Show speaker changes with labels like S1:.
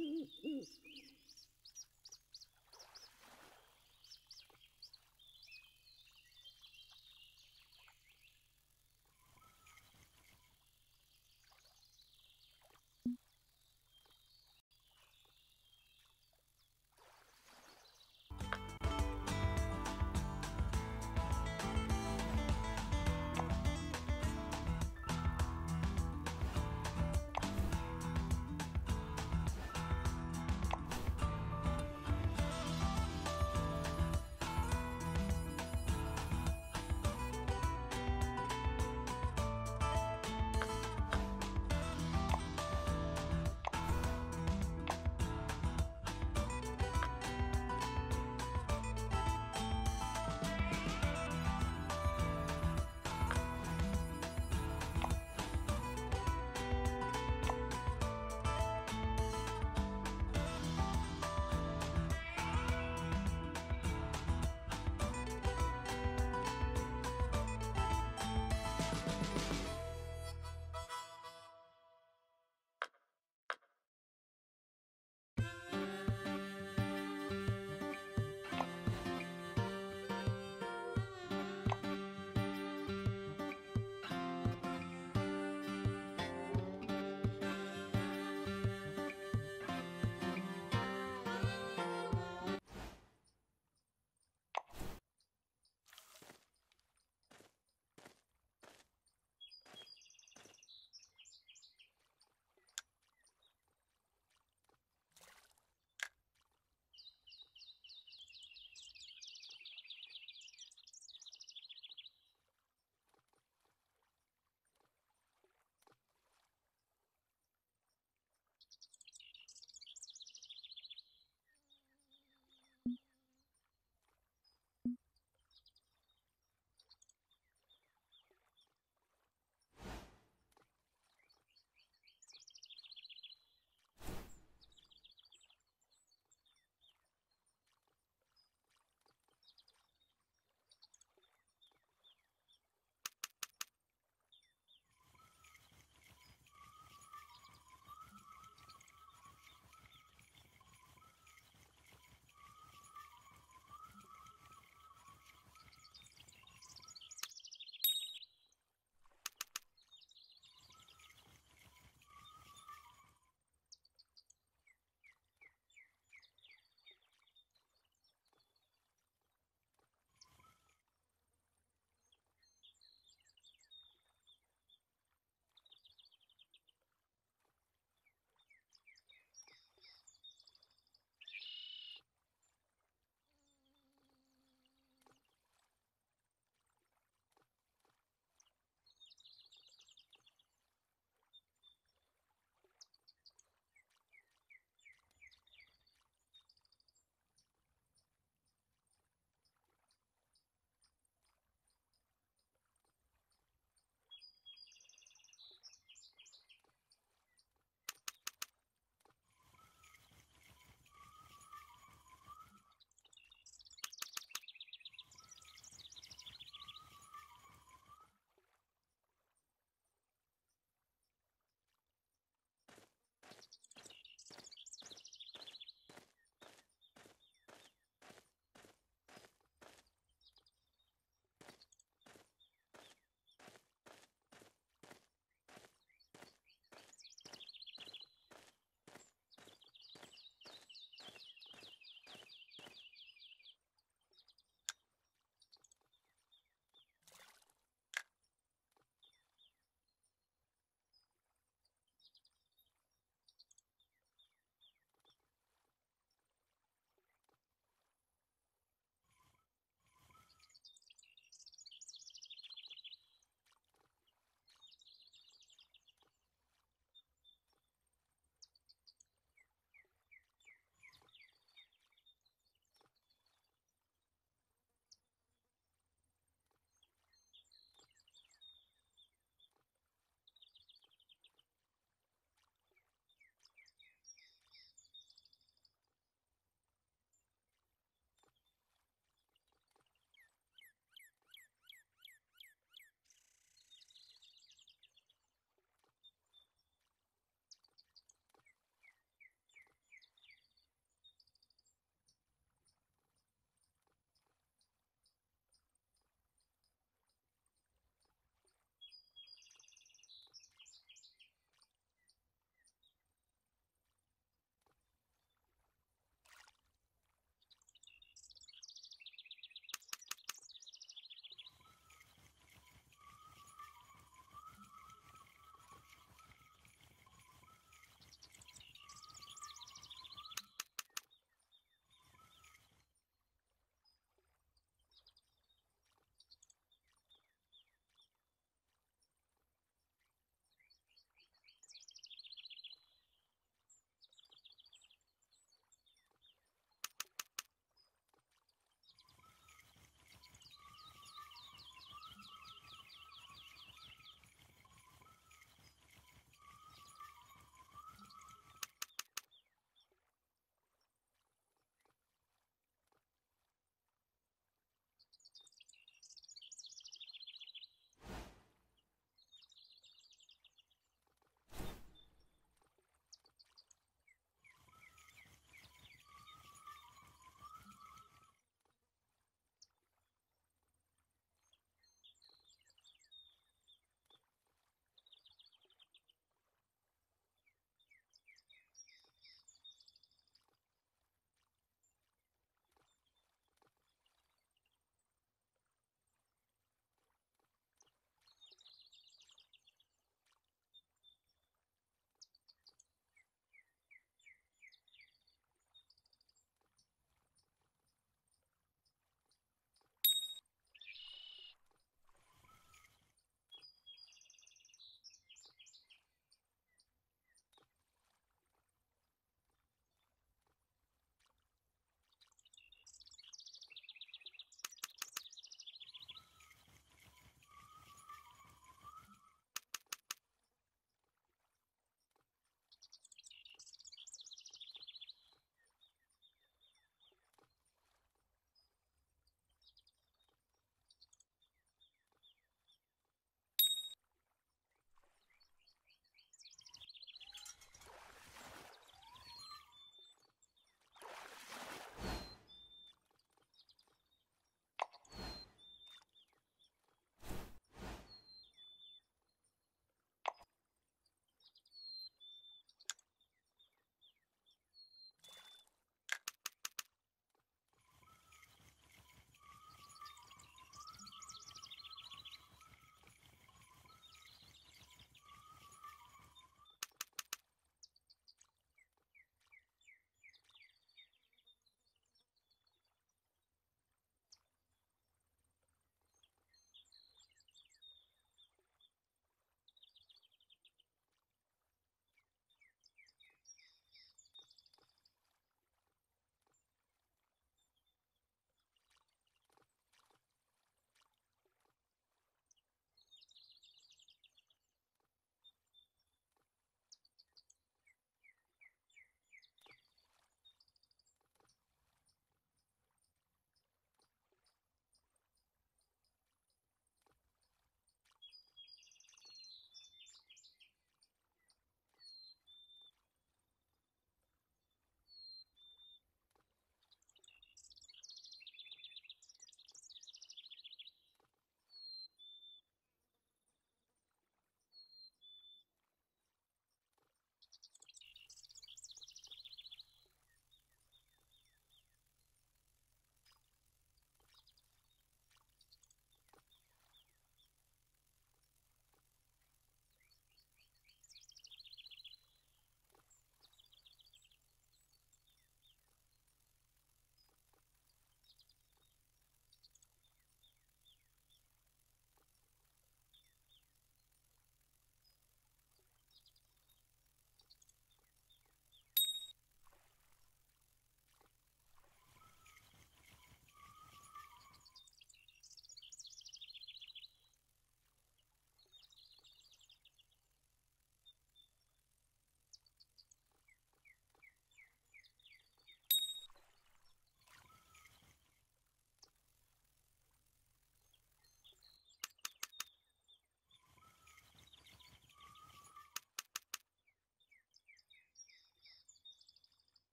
S1: Ooh, ooh.